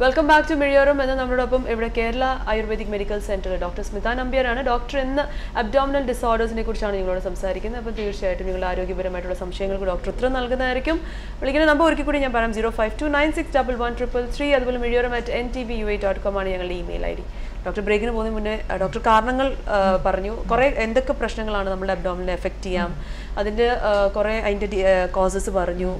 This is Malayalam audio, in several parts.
വെൽക്കം ബാക്ക് ടു മിഴിയോറും എന്ന നമ്മളോടൊപ്പം ഇവിടെ കേരള ആയുർവേദിക് മെഡിക്കൽ സെന്ററിൽ ഡോക്ടർ സ്മിത നമ്പ്യാരാണ്. ഡോക്ടർ ഇന്ന് അബ്ഡോമിനൽ ഡിസോർഡേഴ്സിനെ കുറിച്ചാണ് നിങ്ങളോട് സംസാരിക്കുന്നത്. അപ്പോൾ തീർച്ചയായിട്ടും നിങ്ങളുടെ ആരോഗ്യപരമായിട്ടുള്ള സംശയങ്ങൾക്ക് ഡോക്ടർ ഉത്തരം നൽകുന്നതായിരിക്കും. വിളിക്കുന്ന നമ്പർ ഒരിക്കൽ കൂടി ഞാൻ പറയാം. Zero five two nine six double one triple three അതുപോലെ Mizhiyorum at N T V U I dot com ആണ് ഞങ്ങളുടെ ഇമെയിൽ ഐ ഡി. ഡോക്ടർ ബ്രേക്കിന് പോകുന്നതിന് മുന്നേ ഡോക്ടർ കാരണങ്ങൾ പറഞ്ഞു. കുറേ എന്തൊക്കെ പ്രശ്നങ്ങളാണ് നമ്മുടെ അബ്ഡോമിനെ എഫക്റ്റ് ചെയ്യാം? അതിന്റെ കുറേ അതിന്റെ കോസസ് പറഞ്ഞു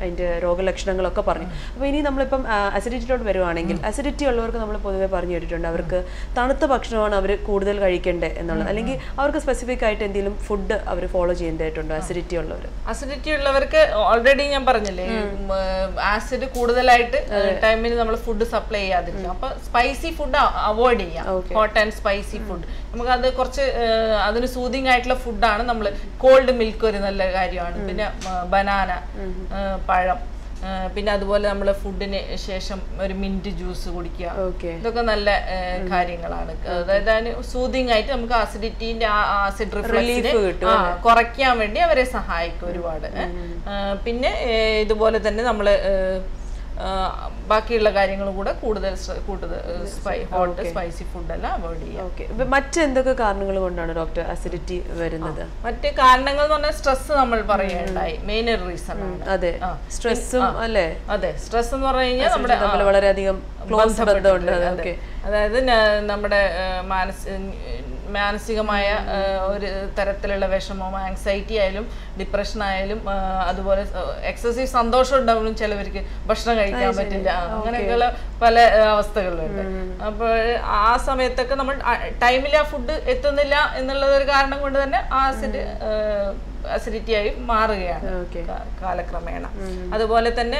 അതിന്റെ രോഗലക്ഷണങ്ങളൊക്കെ പറഞ്ഞു. അപ്പോൾ ഇനി നമ്മളിപ്പം അസിഡിറ്റിയിലോട്ട് വരുവാണെങ്കിൽ അസിഡിറ്റി ഉള്ളവർക്ക് നമ്മൾ പൊതുവെ പറഞ്ഞു കേട്ടിട്ടുണ്ട്. അവർക്ക് തണുത്ത ഭക്ഷണമാണ് അവർ കൂടുതൽ കഴിക്കേണ്ടത് എന്നുള്ളത്. അല്ലെങ്കിൽ അവർക്ക് സ്പെസിഫിക് ആയിട്ട് എന്തെങ്കിലും ഫുഡ് അവർ ഫോളോ ചെയ്യേണ്ടതായിട്ടുണ്ടോ അസിഡിറ്റി ഉള്ളവർ അസിഡിറ്റി ഉള്ളവർക്ക് ഓൾറെഡി ഞാൻ പറഞ്ഞില്ലേ ആസിഡ് കൂടുതലായിട്ട് ടൈമിന് നമ്മൾ ഫുഡ് സപ്ലൈ ചെയ്യാതിരിക്കും അപ്പൊ സ്പൈസി ഫുഡ് അവോയ്ഡ് ചെയ്യാം. ഹോട്ട് ആൻഡ് സ്പൈസി ഫുഡ് നമുക്ക് അത് കുറച്ച് അതിന് സൂതിങ് ആയിട്ടുള്ള ഫുഡാണ് നമ്മൾ കോൾഡ് മിൽക്ക് ഒരു നല്ല കാര്യമാണ്. പിന്നെ ബനാന പഴം പിന്നെ അതുപോലെ നമ്മൾ ഫുഡിന് ശേഷം ഒരു മിന്റ് ജ്യൂസ് കുടിക്കുക. ഇതൊക്കെ നല്ല കാര്യങ്ങളാണ്. അതായത് അതിന് സൂതിങ് ആയിട്ട് നമുക്ക് ആസിഡിറ്റിന്റെ ആസിഡ് റിഫ്ലക്സിനെ കുറയ്ക്കാൻ വേണ്ടി അവരെ സഹായിക്കും ഒരുപാട്. പിന്നെ ഇതുപോലെ തന്നെ നമ്മൾ ബാക്കിയുള്ള കാര്യങ്ങളും കൂടെ കൂടുതൽ ഹോട്ട് സ്പൈസി ഫുഡെല്ലാം അവോയ്ഡ് ചെയ്യാം. ഓക്കെ മറ്റെന്തൊക്കെ കാരണങ്ങൾ കൊണ്ടാണ് ഡോക്ടർ അസിഡിറ്റി വരുന്നത്? മറ്റ് കാരണങ്ങൾ എന്ന് പറഞ്ഞാൽ സ്ട്രെസ് നമ്മൾ പറയുകയുണ്ടായി. മെയിൻ ഒരു റീസൺ അതെ. സ്ട്രെസ്സും അല്ലേ? അതെ. സ്ട്രെസ് എന്ന് പറഞ്ഞു കഴിഞ്ഞാൽ നമ്മുടെ വളരെയധികം ക്ലോസ് ബന്ധമുണ്ട്. അതായത് നമ്മുടെ ഏഹ്, മാനസ മാനസികമായ ഒരു തരത്തിലുള്ള വിഷമം ആങ്സൈറ്റി ആയാലും ഡിപ്രഷൻ ആയാലും അതുപോലെ എക്സസീവ് സന്തോഷം ഉണ്ടാവും ചിലവർക്ക് ഭക്ഷണം കഴിക്കാൻ പറ്റില്ല. അങ്ങനെയൊക്കെയുള്ള പല അവസ്ഥകളുണ്ട്. അപ്പോൾ ആ സമയത്തൊക്കെ നമ്മൾ ടൈമിൽ ആ ഫുഡ് എത്തുന്നില്ല എന്നുള്ളത് ഒരു കാരണം കൊണ്ട് തന്നെ ആസിഡ് അസിഡിറ്റി ആയി മാറുകയാണ് കാലക്രമേണ. അതുപോലെ തന്നെ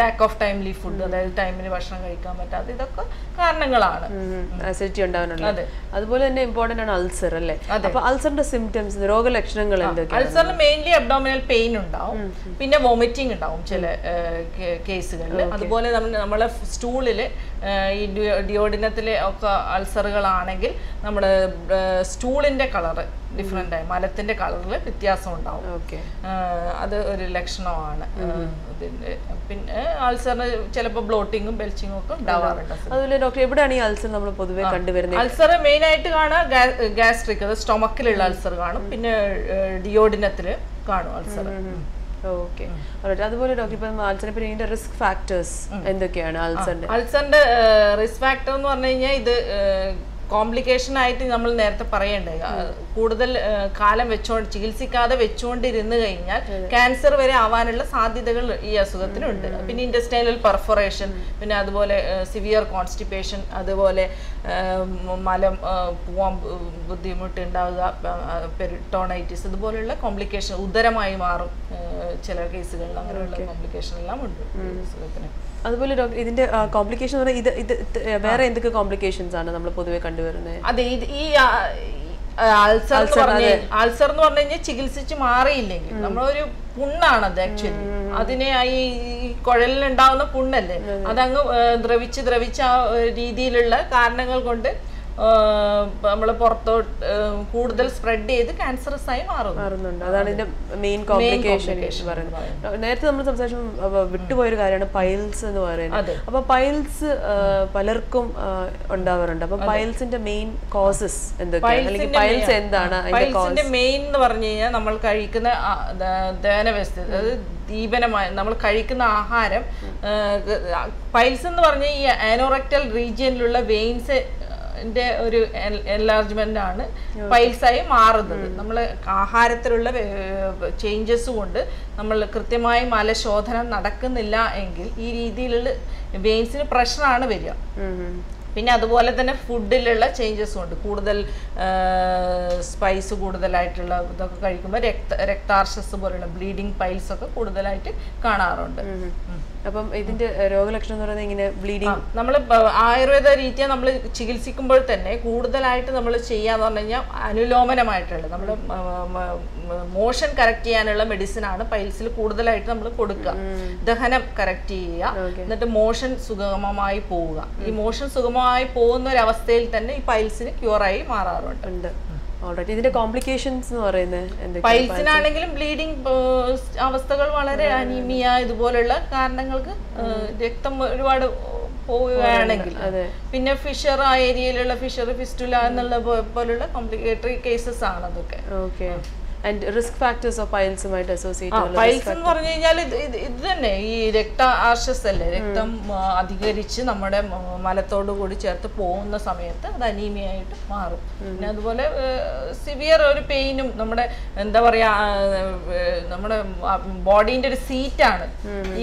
ലാക്ക് ഓഫ് ടൈംലി ഫുഡ് അതായത് ടൈമിന് ഭക്ഷണം കഴിക്കാൻ പറ്റാത്ത ഇതൊക്കെ കാരണങ്ങളാണ്. അസിഡിറ്റി ഉണ്ടാവാനുള്ള അതെ. അതുപോലെ തന്നെ ഇമ്പോർട്ടന്റ് ആണ് അൾസർ അല്ലേ? അപ്പൊ അൾസറിന്റെ സിംറ്റംസ് രോഗലക്ഷണങ്ങൾ അൾസറിന് മെയിൻലി അബ്ഡോമിനൽ പെയിൻ ഉണ്ടാവും. പിന്നെ വോമിറ്റിംഗ് ഉണ്ടാവും ചില കേസുകളിൽ അതുപോലെ നമ്മളെ സ്റ്റൂളിൽ ഈ ഡിയോഡിനത്തിലെ ഒക്കെ അൾസറുകളാണെങ്കിൽ നമ്മുടെ സ്റ്റൂളിന്റെ കളറ് ഡിഫറെന്റ് ആയി. മലത്തിന്റെ കളറിൽ വ്യത്യാസം ഉണ്ടാവും. അത് ഒരു ലക്ഷണമാണ്. പിന്നെ അൾസറിന് ചിലപ്പോൾ ബ്ലോട്ടിങ്ങും ബെൽച്ചിങ്ങും ഒക്കെ ഉണ്ടാവാറുണ്ട്. അതുപോലെ ഡോക്ടർ എവിടെയാണ് ഈ അൾസർ നമ്മൾ പൊതുവെ കണ്ടുവരുന്നത്? അൾസർ മെയിൻ ആയിട്ട് കാണുക ഗ്യാസ്ട്രിക് അത് സ്റ്റൊമക്കിലുള്ള അൾസർ കാണും. പിന്നെ ഡിയോഡിനത്തിൽ കാണും അൾസർ. ഓക്കെ അതുപോലെ ഡോക്ടർ ഇപ്പം അൾസറിനെ പറ്റി ഇതിന്റെ റിസ്ക് ഫാക്ടേഴ്സ് എന്തൊക്കെയാണ് അൾസറിന്റെ? അൾസറിന്റെ റിസ്ക് ഫാക്ടർ എന്ന് പറഞ്ഞു കഴിഞ്ഞാൽ ഇത് കോംപ്ലിക്കേഷൻ ആയിട്ട് നമ്മൾ നേരത്തെ പറയണ്ടേ? കൂടുതൽ കാലം വെച്ചോണ്ട് ചികിത്സിക്കാതെ വെച്ചുകൊണ്ടിരുന്നു കഴിഞ്ഞാൽ ക്യാൻസർ വരെ ആവാനുള്ള സാധ്യതകൾ ഈ അസുഖത്തിനുണ്ട്. പിന്നെ ഇൻഡസ്റ്റൈനൽ പെർഫറേഷൻ പിന്നെ അതുപോലെ സിവിയർ കോൺസ്റ്റിപ്പേഷൻ അതുപോലെ മലം പോവാൻ ബുദ്ധിമുട്ട് ഉണ്ടാവുക പെരിട്ടോണൈറ്റിസ് ഇതുപോലെയുള്ള കോംപ്ലിക്കേഷൻ ഉദരമായി മാറും. ചില കേസുകളിൽ അങ്ങനെയുള്ള കോംപ്ലിക്കേഷൻ എല്ലാം ഉണ്ട്. അസുഖത്തിന്. അതുപോലെ ഇതിന്റെ കോംപ്ലിക്കേഷൻ പറഞ്ഞാൽ ഇത് ഇത് വേറെ എന്തൊക്കെ കോംപ്ലിക്കേഷൻസ് ആണ് നമ്മൾ പൊതുവെ കണ്ടുവരുന്നത് അതെ ഇത് ഈ പറഞ്ഞ അൾസർ എന്ന് പറഞ്ഞു കഴിഞ്ഞാൽ ചികിത്സിച്ച് മാറിയില്ലെങ്കിൽ നമ്മളൊരു പുണ്ണാണത് ആക്ച്വലി അതിനെ ഈ കുഴലിലുണ്ടാവുന്ന പുണ്ണല്ലേ? അതങ്ങ് ദ്രവിച്ച് ദ്രവിച്ച ആ രീതിയിലുള്ള കാരണങ്ങൾ കൊണ്ട് നമ്മൾ പുറത്തോട്ട് കൂടുതൽ സ്പ്രെഡ് ചെയ്ത് ക്യാൻസറസ് ആയി മാറുന്നുണ്ട്. അതാണ് ഇതിന്റെ മെയിൻ കോംപ്ലിക്കേഷൻ പറയുന്നത്. നേരത്തെ നമ്മൾ സംസാരിച്ചു വിട്ടുപോയൊരു കാര്യമാണ് പൈൽസ് എന്ന് പറയുന്നത്. അപ്പൊ പൈൽസ് പലർക്കും ഉണ്ടാവാറുണ്ട്. അപ്പൊ പൈൽസിന്റെ മെയിൻ കോസസ് എന്തൊക്കെയാണ്? അല്ലെങ്കിൽ പൈൽസ് എന്താണ് പൈൽസിന്റെ മെയിൻ എന്ന് പറഞ്ഞു കഴിഞ്ഞാൽ നമ്മൾ കഴിക്കുന്ന ദഹന ദ- അതായത് ദീപനമായ നമ്മൾ കഴിക്കുന്ന ആഹാരം പൈൽസ് എന്ന് പറഞ്ഞാൽ ഈ ആനോറക്റ്റൽ റീജിയനിലുള്ള വെയിൻസ് ഒരു എൻലാർജ്മെന്റ് ആണ് പൈൽസ് ആയി മാറുന്നത്. നമ്മൾ ആഹാരത്തിലുള്ള ചേഞ്ചസ് കൊണ്ട് നമ്മൾ കൃത്യമായി മലശോധനം നടക്കുന്നില്ല എങ്കിൽ ഈ രീതിയിലുള്ള വെയിൻസിന് പ്രഷറാണ് വരിക. പിന്നെ അതുപോലെ തന്നെ ഫുഡിലുള്ള ചേഞ്ചസും ഉണ്ട്. കൂടുതൽ സ്പൈസ് കൂടുതലായിട്ടുള്ള ഇതൊക്കെ കഴിക്കുമ്പോൾ രക്ത രക്താർശസ് പോലുള്ള ബ്ലീഡിങ് പൈൽസ് ഒക്കെ കൂടുതലായിട്ട് കാണാറുണ്ട്. അപ്പം ഇതിന്റെ രോഗലക്ഷണം എന്ന് പറയുന്നത് ഇങ്ങനെ ബ്ലീഡിങ്? നമ്മൾ ആയുർവേദ രീതിയെ നമ്മൾ ചികിത്സിക്കുമ്പോൾ തന്നെ കൂടുതലായിട്ട് നമ്മൾ ചെയ്യാന്ന് പറഞ്ഞു കഴിഞ്ഞാൽ അനുലോമനമായിട്ടുള്ള നമ്മൾ മോഷൻ കറക്റ്റ് ചെയ്യാനുള്ള മെഡിസിൻ ആണ് പൈൽസിൽ കൂടുതലായിട്ട് നമ്മൾ കൊടുക്കുക. ദഹനം കറക്റ്റ് ചെയ്യുക. എന്നിട്ട് മോഷൻ സുഗമമായി പോവുക. ഈ മോഷൻ സുഗമമായി പോകുന്ന ഒരു അവസ്ഥയിൽ തന്നെ ഈ പൈൽസിന് ക്യൂറായി മാറാറുണ്ട്. ഓൾറൈറ്റ് ഇതിന്റെ കോംപ്ലിക്കേഷൻസ് എന്ന് പറയുന്നത് പൈൽസിനാണെങ്കിലും ബ്ലീഡിങ് അവസ്ഥകൾ വളരെ അനീമിയ ഇതുപോലുള്ള കാരണങ്ങൾക്ക് രക്തം ഒരുപാട് പോവുകയാണെങ്കിൽ. പിന്നെ ഫിഷർ ആ ഏരിയയിലുള്ള ഫിഷർ ഫിസ്റ്റുല എന്നുള്ള പോലുള്ള കോംപ്ലിക്കേറ്ററി കേസസ് ആണ് അതൊക്കെ. Okay and risk factors of പൈൽസുമായിട്ട് associate piles എന്ന് പറഞ്ഞു കഴിഞ്ഞാൽ ഇത് തന്നെ ഈ രക്ത ആർഷസ് അല്ലേ രക്തം അധികരിച്ച് നമ്മുടെ മലത്തോട് കൂടി ചേർത്ത് പോകുന്ന സമയത്ത് അത് അനീമിയായിട്ട് മാറും. പിന്നെ അതുപോലെ സിവിയർ ഒരു പെയിനും നമ്മുടെ എന്താ പറയാ നമ്മുടെ ബോഡീന്റെ ഒരു സീറ്റാണ്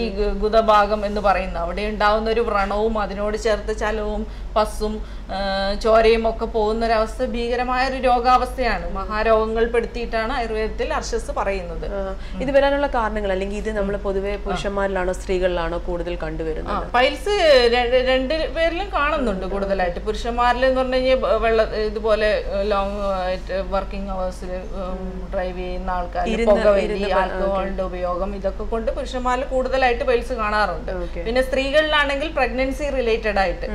ഈ ഗുദഭാഗം എന്ന് പറയുന്നത്. അവിടെ ഉണ്ടാവുന്ന ഒരു വ്രണവും അതിനോട് ചേർത്ത് ചലവും പസ്സും ചോരയും ഒക്കെ പോകുന്ന ഒരവസ്ഥ ഭീകരമായ ഒരു രോഗാവസ്ഥയാണ്. മഹാരോഗങ്ങൾ പെടുത്തിയിട്ടാണ് ആയുർവേദത്തിൽ അർഷസ് പറയുന്നത്. ഇത് വരാനുള്ള കാരണങ്ങൾ അല്ലെങ്കിൽ ഇത് നമ്മൾ പൊതുവെ പുരുഷന്മാരിലാണോ സ്ത്രീകളിലാണോ കൂടുതൽ കണ്ടുവരുന്നത്? പൈൽസ് രണ്ട് പേരിലും കാണുന്നുണ്ട് കൂടുതലായിട്ട്. പുരുഷന്മാരിൽ എന്ന് പറഞ്ഞു കഴിഞ്ഞാൽ വെള്ള ഇതുപോലെ ലോങ് ആയിട്ട് വർക്കിംഗ് അവേഴ്സിൽ ഡ്രൈവ് ചെയ്യുന്ന ആൾക്കാർ പുകവലി ആൽക്കഹോളിന്റെ ഉപയോഗം ഇതൊക്കെ കൊണ്ട് പുരുഷന്മാരിൽ കൂടുതലായിട്ട് പൈൽസ് കാണാറുണ്ട്. പിന്നെ സ്ത്രീകളിലാണെങ്കിൽ പ്രഗ്നൻസി റിലേറ്റഡ് ആയിട്ട്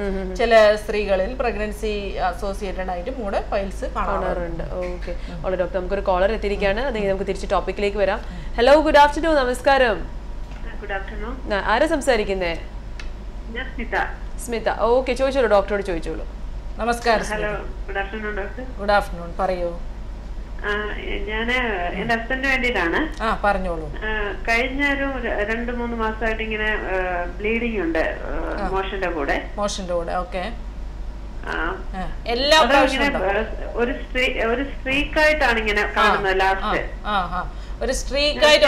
ചില സ്ത്രീകളിൽ പ്രഗ്നൻസി അസോസിയേറ്റഡ് ആയിട്ടും കൂടെ ഫയൽസ് കാണാറുണ്ട്. ഓക്കെ ഓളെ ഡോക്ടർ നമുക്കൊരു കോളർ എത്തിയിരിക്കുകയാണ് അതെങ്കിൽ നമുക്ക് തിരിച്ച് ടോപ്പിക്കിലേക്ക് വരാം. ഹലോ ഗുഡ് ആഫ്റ്റർനൂൺ നമസ്കാരം. ഗുഡ് ആഫ്റ്റർനൂൺ ആരാ സംസാരിക്കുന്നേ? സ്മിത. സ്മിത. ഓക്കെ ചോദിച്ചോളൂ ഡോക്ടറോട് ചോദിച്ചോളൂ. നമസ്കാരം hello good afternoon doctor good afternoon പറയൂ. ഞാൻ എന്റെ ഹസ്ബൻഡിന് വേണ്ടിയിട്ടാണ്. ആ പറഞ്ഞോളൂ. കഴിഞ്ഞ ഒരു രണ്ട് മൂന്ന് മാസമായിട്ട് ഇങ്ങനെ ബ്ലീഡിംഗ് ഉണ്ട് മോഷന്റെ കൂടെ. മോഷന്റെ കൂടെ ഓക്കെ എല്ലാ? ഒരു സ്ത്രീ ഒരു സ്ത്രീക്കായിട്ടാണ് ഇങ്ങനെ കാണുന്നത് ലാസ്റ്റ് ഒരു സ്ത്രീക്കായിട്ട്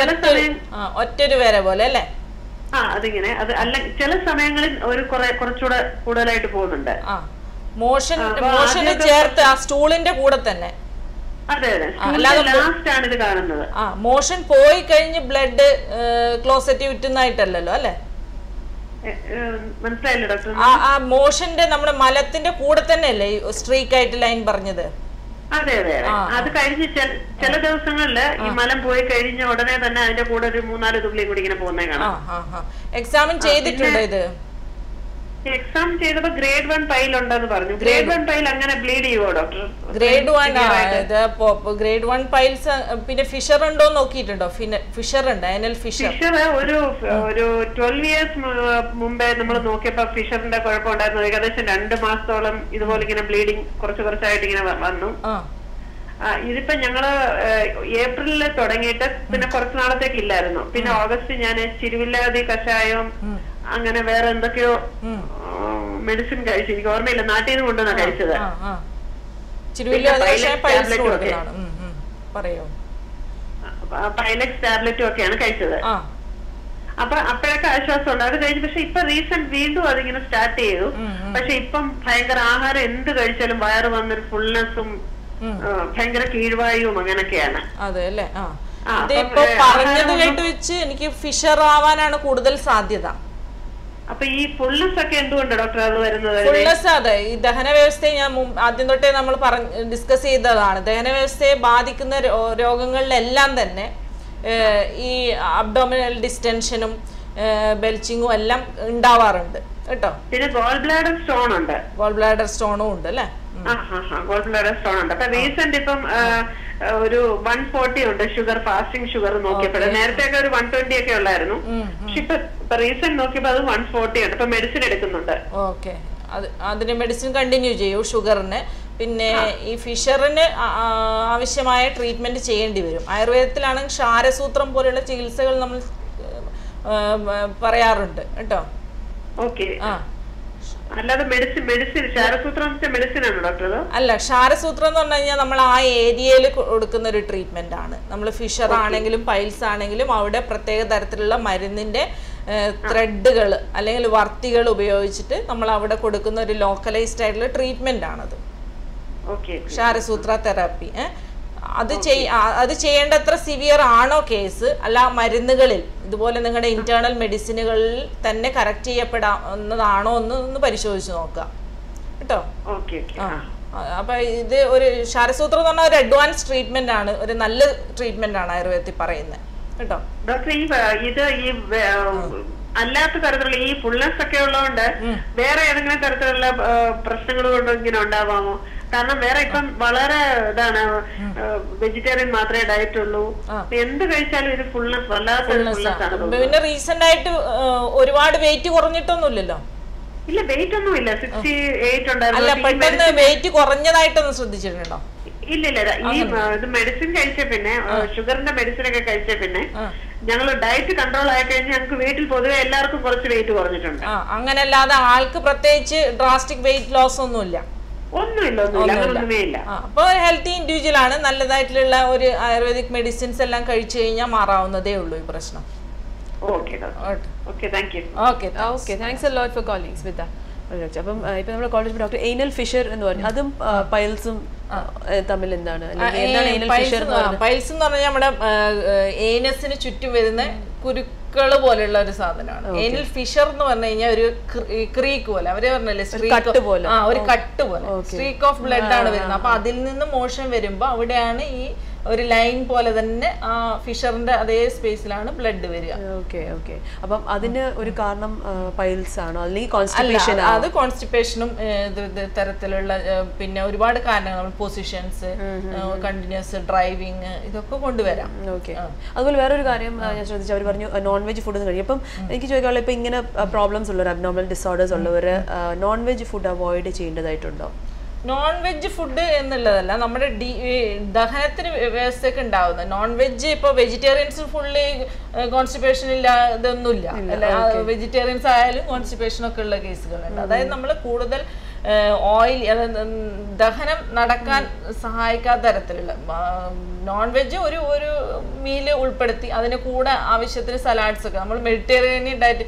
ഒറ്റൊരു വരെ പോലെ അല്ലേ? ആ അതിങ്ങനെ. അത് അല്ല ചില സമയങ്ങളിൽ ഒരു കുറെ കുറച്ചുകൂടെ കൂടുതലായിട്ട് പോകുന്നുണ്ട്. ആ മോഷൻ മോഷന് ചേർത്ത് ആ സ്റ്റൂളിന്റെ കൂടെ തന്നെ. ലാസ്റ്റ് ആണ് ഇത് കാണുന്നത്. ആ മോഷൻ പോയി കഴിഞ്ഞ് ബ്ലഡ് ക്ലോസറ്റ് വിറ്റുന്നതായിട്ടല്ലല്ലോ അല്ലേ? മനസ്സിലായില്ല ഡോക്ടർ? ആ മോഷന്റെ നമ്മുടെ മലത്തിന്റെ കൂടെ തന്നെ അല്ലേ സ്ട്രീക്ക് ആയിട്ട് ലൈൻ പറഞ്ഞത്? അതെ അതെ അതെ. കഴിഞ്ഞ് ചില ദിവസങ്ങളിൽ ഈ മലം പോയി കഴിഞ്ഞ ഉടനെ തന്നെ അതിന്റെ കൂടെ ഒരു മൂന്നാൽ തുള്ളി കൂടി ഇങ്ങനെ പോകുന്നേ കാണാം. എക്സാമിൻ ചെയ്തിട്ടുണ്ടോ ഇത്? എക്സാം ചെയ്തപ്പോ ഗ്രേഡ് വൺ പൈൽ ഉണ്ടെന്ന് പറഞ്ഞു. ഗ്രേഡ് വൺ പൈൽ അങ്ങനെ ബ്ലീഡ് ചെയ്യുമോ ഡോക്ടർ ഗ്രേഡ് വൺ ഇത് ഗ്രേഡ് വൺ പൈൽസ് പിന്നെ ഫിഷർ ഉണ്ടോ നോക്കിയിട്ടുണ്ടോ? ഫിഷർ ഉണ്ട് അനൽ ഫിഷർ ഫിഷർ ഒരു ഒരു ട്വൽവ് ഇയേഴ്സ് മുമ്പേ നമ്മൾ നോക്കിയപ്പോ ഫിഷറിന്റെ കുഴപ്പമുണ്ടായിരുന്നു. ഏകദേശം രണ്ട് മാസത്തോളം ഇതുപോലെ ഇങ്ങനെ ബ്ലീഡിങ് കുറച്ച് കുറച്ചായിട്ട് ഇങ്ങനെ വന്നു. ഇതിപ്പോ ഞങ്ങൾ ഏപ്രിലിൽ തുടങ്ങിയിട്ട് പിന്നെ കുറച്ചു നാളത്തേക്ക് ഇല്ലായിരുന്നു. പിന്നെ ഓഗസ്റ്റ് ഞാൻ ചിരുവില്ലാതി കഷായവും അങ്ങനെ വേറെ എന്തൊക്കെയോ മെഡിസിൻ കഴിച്ചു. എനിക്ക് ഓർമ്മയില്ല. നാട്ടിൽ നിന്ന് കൊണ്ടുവന്നാ കഴിച്ചത്. പൈലക്സ് ടാബ്ലറ്റും ഒക്കെയാണ് കഴിച്ചത്. അപ്പൊ അപ്പോഴൊക്കെ ആശ്വാസം ഉണ്ട്. അത് കഴിഞ്ഞ് പക്ഷെ ഇപ്പൊ റീസെന്റ് വീണ്ടും അതിങ്ങനെ സ്റ്റാർട്ട് ചെയ്തു. പക്ഷെ ഇപ്പം ഭയങ്കര ആഹാരം എന്ത് കഴിച്ചാലും വയറ് വന്നൊരു ഫുൾനെസ്സും ഭയങ്കര കീഴ്വായുവും അങ്ങനൊക്കെയാണ് അതെ അല്ലേ? ആ. പറഞ്ഞത് കേട്ട് വെച്ച് എനിക്ക് ഫിഷർ ആവാനാണ് കൂടുതൽ സാധ്യത. അപ്പൊ ഈ ഫുൾനെസ് ഒക്കെ എന്തുകൊണ്ട് ഡോക്ടർ അത് വരുന്നത്? ഫുൾനെസ് അതെ. ഈ ദഹന വ്യവസ്ഥയെ ഞാൻ ആദ്യം തൊട്ടേ നമ്മൾ പറഞ്ഞ് ഡിസ്കസ് ചെയ്തതാണ്. ദഹന വ്യവസ്ഥയെ ബാധിക്കുന്ന രോഗങ്ങളിലെല്ലാം തന്നെ ഈ അബ്ഡോമിനൽ ഡിസ്റ്റൻഷനും ബെൽച്ചിങ്ങും എല്ലാം ഉണ്ടാവാറുണ്ട്. കേട്ടോ? പിന്നെ ഗോൾ ബ്ലാഡർ സ്റ്റോൺ ഉണ്ട്. ഗോൾ ബ്ലാഡർ സ്റ്റോണും ഉണ്ട് അല്ലേ? ഗോൾ ബ്ലാഡർ സ്റ്റോൺ ഉണ്ട്. അപ്പൊ റീസെന്റ് ഇപ്പം ഒരു വൺ ഫോർട്ടി ഉണ്ട് ഷുഗർ ഫാസ്റ്റിംഗ് ഷുഗർ നോക്കിയപ്പോൾ നേരത്തെ ഒക്കെ ഒരു വൺ ട്വന്റി ഒക്കെ ഉള്ളായിരുന്നു. പക്ഷെ ഇപ്പൊ ഇപ്പൊ റീസെന്റ് നോക്കിയപ്പോ അത് വൺ ഫോർട്ടി ഉണ്ട് ഇപ്പൊ മെഡിസിൻ എടുക്കുന്നുണ്ട്. ഓക്കെ അത് അതിന് മെഡിസിൻ കണ്ടിന്യൂ ചെയ്യൂ ഷുഗറിന് പിന്നെ ഈ ഫിഷറിന് ആവശ്യമായ ട്രീറ്റ്മെന്റ് ചെയ്യേണ്ടി വരും. ആയുർവേദത്തിലാണെങ്കിൽ ക്ഷാരസൂത്രം പോലെയുള്ള ചികിത്സകൾ നമ്മൾ പറയാറുണ്ട്. കേട്ടോ? ഓക്കെ ആ. അല്ലാതെ മെഡിസിൻ മെഡിസിൻ ശാരസൂത്രം മെഡിസിൻ ആണോ ഡോക്ടർ അല്ല ക്ഷാരസൂത്രം എന്ന് പറഞ്ഞു കഴിഞ്ഞാൽ നമ്മൾ ആ ഏരിയയിൽ കൊടുക്കുന്ന ഒരു ട്രീറ്റ്മെന്റ് ആണ്. നമ്മൾ ഫിഷർ ആണെങ്കിലും പൈൽസ് ആണെങ്കിലും അവിടെ പ്രത്യേക തരത്തിലുള്ള മരുന്നിന്റെ ത്രെഡുകൾ അല്ലെങ്കിൽ വർത്തികൾ ഉപയോഗിച്ചിട്ട് നമ്മൾ അവിടെ കൊടുക്കുന്ന ഒരു ലോക്കലൈസ്ഡ് ആയിട്ടുള്ള ട്രീറ്റ്മെന്റ് ആണത്. ഓക്കെ ക്ഷാരസൂത്ര തെറാപ്പി അത് ചെയ് അത് ചെയ്യേണ്ടത്ര സിവിയർ ആണോ കേസ് അല്ല മരുന്നുകളിൽ ഇതുപോലെ നിങ്ങളുടെ ഇന്റേണൽ മെഡിസിനുകളിൽ തന്നെ കറക്റ്റ് ചെയ്യപ്പെടാവുന്നതാണോ എന്ന് ഒന്ന് പരിശോധിച്ച് നോക്കുക. കേട്ടോ? അപ്പൊ ഇത് ഒരു ശാരസൂത്രം എന്ന് പറഞ്ഞാൽ ഒരു അഡ്വാൻസ് ട്രീറ്റ്മെന്റ് ആണ് ഒരു നല്ല ട്രീറ്റ്മെന്റ് ആണ് ആയുർവേദത്തിൽ പറയുന്നത്. കേട്ടോ? ഡോക്ടർ ഈ ഇത് ഈ അല്ലാത്ത തരത്തിലുള്ള ഈ ഫുൾനെസ് ഒക്കെ ഉള്ളതുകൊണ്ട് വേറെ ഏതെങ്കിലും തരത്തിലുള്ള പ്രശ്നങ്ങൾ കൊണ്ട് ഇങ്ങനെ ഉണ്ടാവാമോ? കാരണം വേറെ ഇപ്പം വളരെ ഇതാണ് വെജിറ്റേറിയൻ മാത്രമേ ഡയറ്റ് ഉള്ളൂ എന്ത് കഴിച്ചാലും ഇത് ഫുൾനെസ് വല്ലാത്ത പിന്നെ റീസെന്റ് ആയിട്ട് ഒരുപാട് വെയിറ്റ് കുറഞ്ഞിട്ടൊന്നുമില്ലല്ലോ? ഇല്ല വെയിറ്റ് ഒന്നും ഇല്ല സിക്സ്റ്റി എയ്റ്റ് ഉണ്ടായിരുന്നു വെയിറ്റ് കുറഞ്ഞതായിട്ടൊന്നും ശ്രദ്ധിച്ചിട്ടുണ്ടോ? ഇല്ല ഇല്ല ഇല്ല. ഈ ഇത് മെഡിസിൻ കഴിച്ച പിന്നെ ഷുഗറിന്റെ മെഡിസിൻ ഒക്കെ കഴിച്ച പിന്നെ ഞങ്ങൾ ഡയറ്റ് കൺട്രോൾ ആയി കഴിഞ്ഞാൽ ഞങ്ങൾക്ക് വീട്ടിൽ പൊതുവെ എല്ലാവർക്കും കുറച്ച് വെയിറ്റ് കുറഞ്ഞിട്ടുണ്ട്. ആ അങ്ങനല്ലാതെ ആൾക്ക് പ്രത്യേകിച്ച് ഡ്രാസ്റ്റിക് വെയിറ്റ് ലോസ് ഒന്നുമില്ല. ഒന്നുമില്ല. അപ്പോൾ ഹെൽത്തി ഇൻഡിവിജ്വൽ ആണ്. നല്ലതായിട്ടുള്ള ഒരു ആയുർവേദിക് മെഡിസിൻസ് എല്ലാം കഴിച്ചു കഴിഞ്ഞാൽ മാറാവുന്നതേ ഉള്ളൂ ഈ പ്രശ്നം. Okay. Okay thank you okay okay thanks a lot for അപ്പം ഇപ്പൊ നമ്മുടെ കോളേജ് ഡോക്ടർ എയ്നൽ ഫിഷർ എന്ന് പറഞ്ഞു. അതും പൈൽസും തമ്മിൽ എന്താണ്? എന്താണ് ഫിഷർ എന്ന് പൈൽസ് എന്ന് പറഞ്ഞാൽ നമ്മുടെ ഏനസിന് ചുറ്റും വരുന്ന കുരുക്കൾ പോലെയുള്ള ഒരു സാധനമാണ്. എനിൽ ഫിഷർ എന്ന് പറഞ്ഞു കഴിഞ്ഞാൽ ഒരു ക്രീക്ക് പോലെ. അവർ പറഞ്ഞല്ലേ? സ്ട്രീക്ക് പോലെ. ആ ഒരു കട്ട് പോലെ. സ്ട്രീക്ക് ഓഫ് ബ്ലഡ് ആണ് വരുന്നത്. അപ്പൊ അതിൽ നിന്ന് മോഷൻ വരുമ്പോ അവിടെയാണ് ഈ ഒരു ലൈൻ പോലെ തന്നെ ആ ഫിഷറിന്റെ അതേ സ്പേസിലാണ് ബ്ലഡ് വരിക. ഓക്കെ ഓക്കെ അപ്പം അതിന് ഒരു കാരണം പൈൽസ് ആണോ? അല്ലെങ്കിൽ അല്ല കോൺസ്റ്റിപ്പേഷൻ അത് കോൺസ്റ്റിപ്പേഷനും തരത്തിലുള്ള പിന്നെ ഒരുപാട് കാരണങ്ങൾ പൊസിഷൻസ് കണ്ടിന്യൂസ് ഡ്രൈവിങ് ഇതൊക്കെ കൊണ്ടുവരാം. ഓക്കെ അതുപോലെ വേറൊരു കാര്യം ഞാൻ ശ്രദ്ധിച്ചു അവർ പറഞ്ഞു നോൺ വെജ് ഫുഡ് കഴിയും അപ്പം എനിക്ക് ചോദിക്കാനുള്ള ഇപ്പം ഇങ്ങനെ പ്രോബ്ലംസ് ഉള്ളവർ അബ്നോർമൽ ഡിസോർഡേഴ്സ് ഉള്ളവർ നോൺ വെജ് ഫുഡ് അവോയ്ഡ് ചെയ്യേണ്ടതായിട്ടുണ്ടോ? നോൺ വെജ് ഫുഡ് എന്നുള്ളതല്ല നമ്മുടെ ഡി ദഹനത്തിന് വ്യവസ്ഥയൊക്കെ ഉണ്ടാവുന്നത്. നോൺ വെജ് ഇപ്പോൾ വെജിറ്റേറിയൻസ് ഫുള്ളി കോൺസ്റ്റിപ്പേഷൻ ഇല്ല ഇതൊന്നുമില്ല. അല്ല വെജിറ്റേറിയൻസ് ആയാലും കോൺസ്റ്റിപ്പേഷൻ ഒക്കെ ഉള്ള കേസുകളുണ്ട് അതായത് നമ്മൾ കൂടുതൽ ഓയിൽ ദഹനം നടക്കാൻ സഹായിക്കാത്ത തരത്തിലുള്ള നോൺ വെജ് ഒരു ഒരു മീൽ ഉൾപ്പെടുത്തി അതിന് കൂടെ ആവശ്യത്തിന് സലാഡ്സ് ഒക്കെ. നമ്മൾ മെഡിറ്ററേനിയൻ ഡയറ്റ്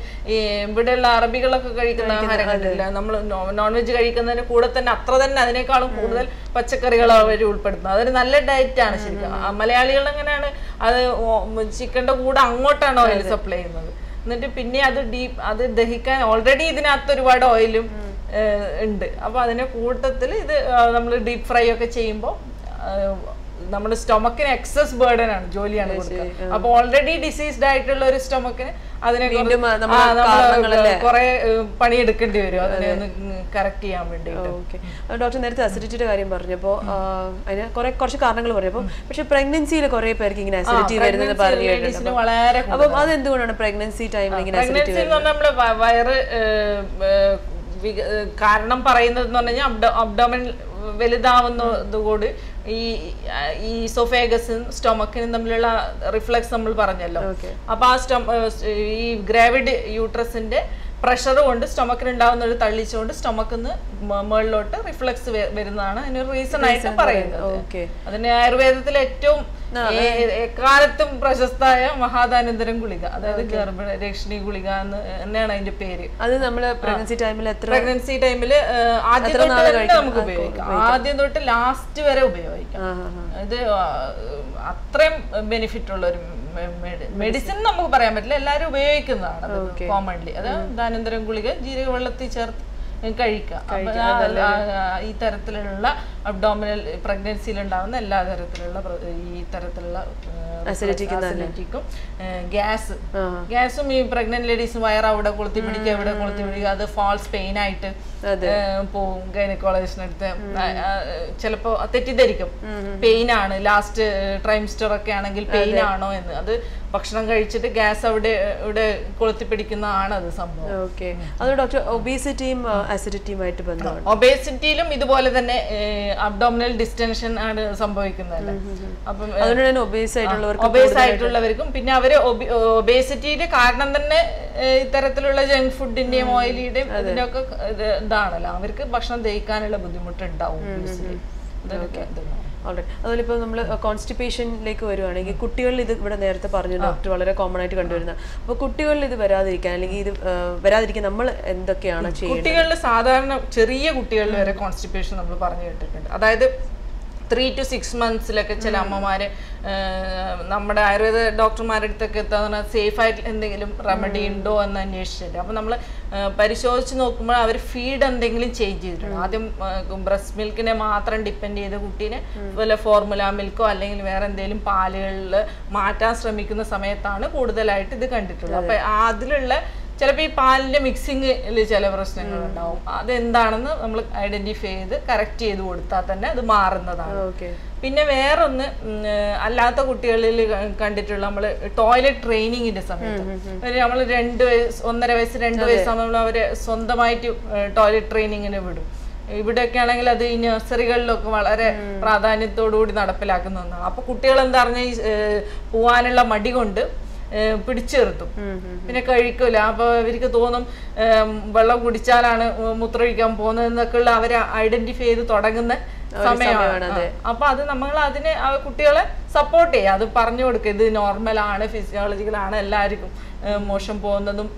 ഇവിടെയുള്ള അറബികളൊക്കെ കഴിക്കുന്ന ആഹാരങ്ങളില്ല നമ്മൾ നോൺ വെജ് കഴിക്കുന്നതിന് കൂടെ തന്നെ അത്ര തന്നെ അതിനേക്കാളും കൂടുതൽ പച്ചക്കറികൾ അവർ ഉൾപ്പെടുത്തുന്നത്. അതൊരു നല്ല ഡയറ്റാണ് ശരിക്കും. മലയാളികൾ എങ്ങനെയാണ് അത് ചിക്കന്റെ കൂടെ അങ്ങോട്ടാണ് ഓയിൽ സപ്ലൈ ചെയ്യുന്നത്. എന്നിട്ട് പിന്നെ അത് ഡീപ്പ് അത് ദഹിക്കാൻ ഓൾറെഡി ഇതിനകത്ത് ഒരുപാട് ഓയിലും ഉണ്ട്. അപ്പോൾ അതിന്റെ കൂട്ടത്തിൽ ഇത് നമ്മൾ ഡീപ്പ് ഫ്രൈ ഒക്കെ ചെയ്യുമ്പോൾ നമ്മുടെ സ്റ്റൊമക്കിന് എക്സസ് ബേർഡൻ ആണ് ജോലിയാണ് കൊടുക്കുക. അപ്പൊ ഓൾറെഡി ഡിസീസ്ഡ് ആയിട്ടുള്ള ഒരു സ്റ്റൊമക്കിന് അതിനെ കുറ- പണിയെടുക്കേണ്ടി വരും. അതിനെ ഒന്ന് കറക്റ്റ് ചെയ്യാൻ വേണ്ടി ഓക്കെ. ഡോക്ടർ നേരത്തെ അസിഡിറ്റിയുടെ കാര്യം പറഞ്ഞപ്പോ അതിന് കുറെ കുറച്ച് കാരണങ്ങൾ പറഞ്ഞപ്പോ പക്ഷെ പ്രഗ്നൻസിയിൽ കുറെ പേർക്ക് ഇങ്ങനെ അസിഡിറ്റി വരുന്നത് പറഞ്ഞു വളരെ അപ്പം അതെന്തുകൊണ്ടാണ് പ്രഗ്നൻസി ടൈമിൽ ഇങ്ങനെ വയറ് കാരണം പറയുന്നത് എന്ന് പറഞ്ഞു കഴിഞ്ഞാൽ അബ്ഡോമൻ വലുതാവുന്നതോട് ഈ ഈ സൊഫേഗസും സ്റ്റൊമക്കിനും തമ്മിലുള്ള റിഫ്ലക്സ് നമ്മൾ പറഞ്ഞല്ലോ. അപ്പൊ ആ സ്റ്റൊ ഈ ഗ്രാവിഡ് യൂട്രസിന്റെ പ്രഷർ കൊണ്ട് സ്റ്റൊമക്കിന് ഉണ്ടാവുന്ന ഒരു തള്ളിച്ചുകൊണ്ട് സ്റ്റൊമക്കിന്ന് മുകളിലോട്ട് റിഫ്ലക്സ് വരുന്നതാണ്. അതിനൊരു റീസൺ ആയിട്ട് പറയുന്നത്. ഓക്കെ അതിന് ആയുർവേദത്തിൽ ഏറ്റവും എക്കാലത്തും പ്രശസ്തമായ മഹാദാനന്തരം ഗുളിക. അതായത് ഗർഭരക്ഷണി ഗുളിക എന്ന് തന്നെയാണ് അതിന്റെ പേര്. അത് നമ്മൾ പ്രഗ്നൻസി ടൈമിൽ പ്രഗ്നൻസി ടൈമിൽ ആദ്യം തൊട്ട് തന്നെ നമുക്ക് ഉപയോഗിക്കാം. ആദ്യം തൊട്ട് ലാസ്റ്റ് വരെ ഉപയോഗിക്കാം. ഇത് അത്രയും ബെനിഫിറ്റ് ഉള്ള ഒരു മെഡിസിൻ നമുക്ക് പറയാൻ പറ്റില്ല. എല്ലാവരും ഉപയോഗിക്കുന്നതാണ് കോമൺലി അത് ദാനന്തരം ഗുളിക ജീരക വെള്ളത്തിൽ ചേർത്ത് കഴിക്കാം ഈ തരത്തിലുള്ള അബ്ഡോമിനൽ പ്രഗ്നൻസിയിൽ ഉണ്ടാവുന്ന എല്ലാ തരത്തിലുള്ള ഈ തരത്തിലുള്ള അസിഡിറ്റിക്കും ഗ്യാസ്. ഗ്യാസും ഈ പ്രഗ്നന്റ് ലേഡീസ് വയർ അവിടെ കൊളുത്തി പിടിക്കുക ഇവിടെ കൊളുത്തി പിടിക്കുക അത് ഫാൾസ് പെയിൻ ആയിട്ട് പോകും പോവും ഗൈനക്കോളജിസ്റ്റിനടുത്ത് ചിലപ്പോ തെറ്റിദ്ധരിക്കും. പെയിൻ ആണ്. ലാസ്റ്റ് ട്രൈംസ്റ്റർ ഒക്കെ ആണെങ്കിൽ പെയിൻ ആണോ എന്ന്. അത് ഭക്ഷണം കഴിച്ചിട്ട് ഗ്യാസ് അവിടെ ഇവിടെ കൊളുത്തി പിടിക്കുന്നതാണ് അത് സംഭവം. ഓക്കെ. അത് ഡോക്ടർ ഒബീസിറ്റിയും അസിഡിറ്റിയുമായിട്ട് ബന്ധമാണ് ഒബേസിറ്റിയിലും ഇതുപോലെ തന്നെ അബ്ഡോമിനൽ ഡിസ്റ്റൻഷൻ ആണ് സംഭവിക്കുന്നത് അപ്പം അതുകൊണ്ട് തന്നെ ഒബീസ് ആയിട്ടുള്ളവർക്ക് ഒബേസ് ആയിട്ടുള്ളവർക്കും. പിന്നെ അവർ ഒബേസിറ്റിയുടെ കാരണം തന്നെ ഇത്തരത്തിലുള്ള ജങ്ക് ഫുഡിന്റെയും ഓയിലിയുടെയും ഇതിന്റെ ഒക്കെ ഇതാണല്ലോ. അവർക്ക് ഭക്ഷണം ദഹിക്കാനുള്ള ബുദ്ധിമുട്ട് ഉണ്ടാവും obviously. ഇതൊക്കെ ഓൾറൈറ്റ് അതുപോലെ ഇപ്പോൾ നമ്മൾ കോൺസ്റ്റിപ്പേഷനിലേക്ക് വരുവാണെങ്കിൽ കുട്ടികളിൽ ഇത് ഇവിടെ നേരത്തെ പറഞ്ഞു ഡോക്ടർ വളരെ കോമൺ ആയിട്ട് കണ്ടുവരുന്നത് അപ്പോൾ കുട്ടികളിൽ ഇത് വരാതിരിക്കാൻ അല്ലെങ്കിൽ ഇത് വരാതിരിക്കാൻ നമ്മൾ എന്തൊക്കെയാണ് ചെയ്യുന്നത് കുട്ടികളിൽ സാധാരണ ചെറിയ കുട്ടികളിൽ വരെ കോൺസ്റ്റിപ്പേഷൻ നമ്മൾ പറഞ്ഞു കേട്ടിട്ടുണ്ട്. അതായത് ത്രീ ടു സിക്സ് മന്ത്സിലൊക്കെ ചില അമ്മമാര് നമ്മുടെ ആയുർവേദ ഡോക്ടർമാരുടെ അടുത്തൊക്കെ എത്താന്ന് സേഫ് ആയിട്ട് എന്തെങ്കിലും റെമഡി ഉണ്ടോ എന്ന് അന്വേഷിച്ചിട്ട് അപ്പൊ നമ്മൾ പരിശോധിച്ച് നോക്കുമ്പോൾ അവർ ഫീഡ് എന്തെങ്കിലും ചേഞ്ച് ചെയ്തിട്ടുണ്ട്? ആദ്യം ബ്രസ്റ്റ് മിൽക്കിനെ മാത്രം ഡിപ്പെൻഡ് ചെയ്ത കുട്ടീനെ അതുപോലെ ഫോർമുല മിൽക്കോ അല്ലെങ്കിൽ വേറെ എന്തെങ്കിലും പാലുകളിൽ മാറ്റാൻ ശ്രമിക്കുന്ന സമയത്താണ് കൂടുതലായിട്ട് ഇത് കണ്ടിട്ടുള്ളത്. അപ്പൊ അതിലുള്ള ചിലപ്പോൾ ഈ പാലിന്റെ മിക്സിങ്ങിൽ ചില പ്രശ്നങ്ങൾ ഉണ്ടാവും അതെന്താണെന്ന് നമ്മൾ ഐഡന്റിഫൈ ചെയ്ത് കറക്റ്റ് ചെയ്ത് കൊടുത്താൽ തന്നെ അത് മാറുന്നതാണ്. പിന്നെ വേറൊന്ന് അല്ലാത്ത കുട്ടികളിൽ കണ്ടിട്ടുള്ള നമ്മൾ ടോയ്ലറ്റ് ട്രെയിനിങ്ങിന്റെ സമയത്ത്. നമ്മൾ രണ്ട് വയസ്സ് ഒന്നര വയസ്സ് രണ്ട് വയസ്സാകുമ്പോൾ നമ്മൾ അവരെ സ്വന്തമായിട്ട് ടോയ്ലറ്റ് ട്രെയിനിങ്ങിന് വിടും. ഇവിടെയൊക്കെ ആണെങ്കിൽ അത് ഈ നഴ്സറികളിലൊക്കെ വളരെ പ്രാധാന്യത്തോടു കൂടി നടപ്പിലാക്കുന്ന ഒന്നാണ്. അപ്പൊ കുട്ടികൾ എന്താ പറഞ്ഞാൽ ഈ പോവാനുള്ള മടി കൊണ്ട് പിടിച്ചു നിർത്തും പിന്നെ കഴിക്കൂല. അപ്പൊ ഇവർക്ക് തോന്നും വെള്ളം കുടിച്ചാലാണ് മൂത്രമൊഴിക്കാൻ പോകുന്നതെന്നൊക്കെ ഉള്ള അവരെ ഐഡന്റിഫൈ ചെയ്ത് തുടങ്ങുന്ന സമയമാണ്. അപ്പൊ അത് നമ്മൾ അതിനെ കുട്ടികളെ സപ്പോർട്ട് ചെയ്യുക അത് പറഞ്ഞു കൊടുക്കുക ഇത് നോർമലാണ് ഫിസിയോളജിക്കലാണ് എല്ലാവർക്കും. മോശം പോകുന്നതും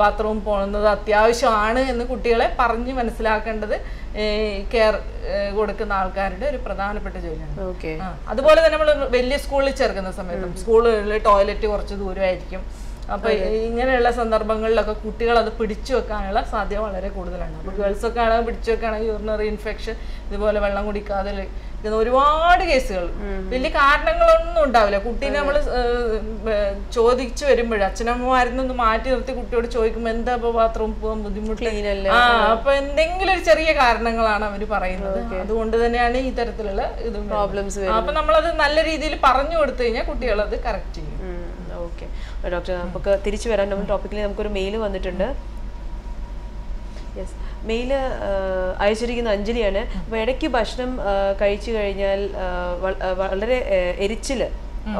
ബാത്റൂം പോകുന്നതും അത്യാവശ്യമാണ് എന്ന് കുട്ടികളെ പറഞ്ഞ് മനസ്സിലാക്കേണ്ടത് കെയർ കൊടുക്കുന്ന ആൾക്കാരുടെ ഒരു പ്രധാനപ്പെട്ട ജോലിയാണ്. അതുപോലെ തന്നെ നമ്മൾ വലിയ സ്കൂളിൽ ചേർക്കുന്ന സമയത്തും സ്കൂളുകളിൽ ടോയ്ലറ്റ് കുറച്ച് ദൂരമായിരിക്കും. അപ്പൊ ഇങ്ങനെയുള്ള സന്ദർഭങ്ങളിലൊക്കെ കുട്ടികൾ അത് പിടിച്ചു വെക്കാനുള്ള സാധ്യത വളരെ കൂടുതലാണ്. അപ്പൊ ഗേൾസ് ഒക്കെ ആണെങ്കിൽ പിടിച്ചു വെക്കുകയാണെങ്കിൽ യൂറിനറി ഇൻഫെക്ഷൻ ഇതുപോലെ വെള്ളം കുടിക്കാതെ ഒരുപാട് കേസുകൾ വലിയ കാരണങ്ങളൊന്നും ഉണ്ടാവില്ല. കുട്ടീനെ നമ്മൾ ചോദിച്ചു വരുമ്പോൾ അച്ഛനമ്മമാരിൽ മാറ്റി നിർത്തി കുട്ടിയോട് ചോദിക്കുമ്പോൾ എന്താ ഇപ്പൊ ബാത്റൂം പോകാൻ ബുദ്ധിമുട്ടില്ല? ആ അപ്പൊ എന്തെങ്കിലും ഒരു ചെറിയ കാരണങ്ങളാണ് അവർ പറയുന്നത്. അതുകൊണ്ട് തന്നെയാണ് ഈ തരത്തിലുള്ള ഇത് പ്രോബ്ലംസ് അപ്പൊ നമ്മളത് നല്ല രീതിയിൽ പറഞ്ഞു കൊടുത്തു കഴിഞ്ഞാൽ കുട്ടികൾ അത് കറക്റ്റ് ചെയ്യും ഓക്കെ ഡോക്ടർ നമുക്ക് തിരിച്ചു വരാൻ നമ്മൾ ടോപ്പിക്കിൽ നമുക്കൊരു മെയിൽ വന്നിട്ടുണ്ട്. യെസ് മെയിൽ അയച്ചിരിക്കുന്ന അഞ്ജലിയാണ്. അപ്പോൾ ഇടയ്ക്ക് ഭക്ഷണം ആ, കഴിച്ചു കഴിഞ്ഞാൽ ആ, വളരെ എരിച്ചിൽ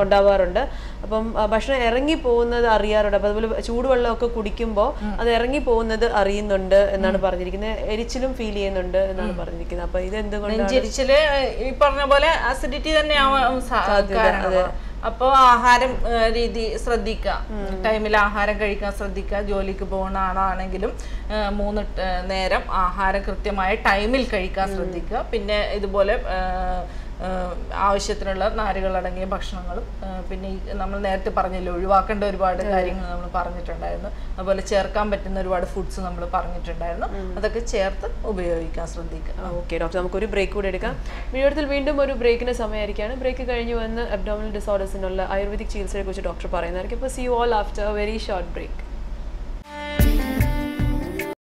ഉണ്ടാവാറുണ്ട്. അപ്പം ഭക്ഷണം ഇറങ്ങി പോകുന്നത് അറിയാറുണ്ട്. അപ്പം അതുപോലെ ചൂടുവെള്ളമൊക്കെ കുടിക്കുമ്പോൾ അത് ഇറങ്ങി പോകുന്നത് അറിയുന്നുണ്ട് എന്നാണ് പറഞ്ഞിരിക്കുന്നത്. എരിച്ചിലും ഫീൽ ചെയ്യുന്നുണ്ട് എന്നാണ് പറഞ്ഞിരിക്കുന്നത്. അപ്പം ഇത് എന്തുകൊണ്ട് എരിച്ചിൽ ഈ പറഞ്ഞ പോലെ അസിഡിറ്റി തന്നെ ആവാൻ സാ- കാരണമാണ് അപ്പോൾ ആഹാരം രീതി ശ്രദ്ധിക്കുക ടൈമിൽ ആഹാരം കഴിക്കാൻ ശ്രദ്ധിക്കുക ജോലിക്ക് പോകുന്ന ആളാണെങ്കിലും മൂന്ന് നേരം ആഹാരം കൃത്യമായ ടൈമിൽ കഴിക്കാൻ ശ്രദ്ധിക്കുക പിന്നെ ഇതുപോലെ ആവശ്യത്തിനുള്ള നാരുകളടങ്ങിയ ഭക്ഷണങ്ങളും പിന്നെ ഈ നമ്മൾ നേരത്തെ പറഞ്ഞല്ലോ ഒഴിവാക്കേണ്ട ഒരുപാട് കാര്യങ്ങൾ നമ്മൾ പറഞ്ഞിട്ടുണ്ടായിരുന്നു. അതുപോലെ ചേർക്കാൻ പറ്റുന്ന ഒരുപാട് ഫുഡ്സ് നമ്മൾ പറഞ്ഞിട്ടുണ്ടായിരുന്നു. അതൊക്കെ ചേർത്ത് ഉപയോഗിക്കാൻ ശ്രദ്ധിക്കുക. ഓക്കെ ഡോക്ടർ നമുക്കൊരു ബ്രേക്ക് കൂടി എടുക്കാം. വീഡിയോത്തിൽ വീണ്ടും ഒരു ബ്രേക്കിന് സമയമായിരിക്കുകയാണ് ബ്രേക്ക് കഴിഞ്ഞ് വന്ന് അബ്ഡോമിനൽ ഡിസോർഡേഴ്സിനുള്ള ആയുർവേദിക് ചികിത്സയെ കുറിച്ച് ഡോക്ടർ പറയുന്നതായിരിക്കും ഇപ്പോൾ see you all after very short break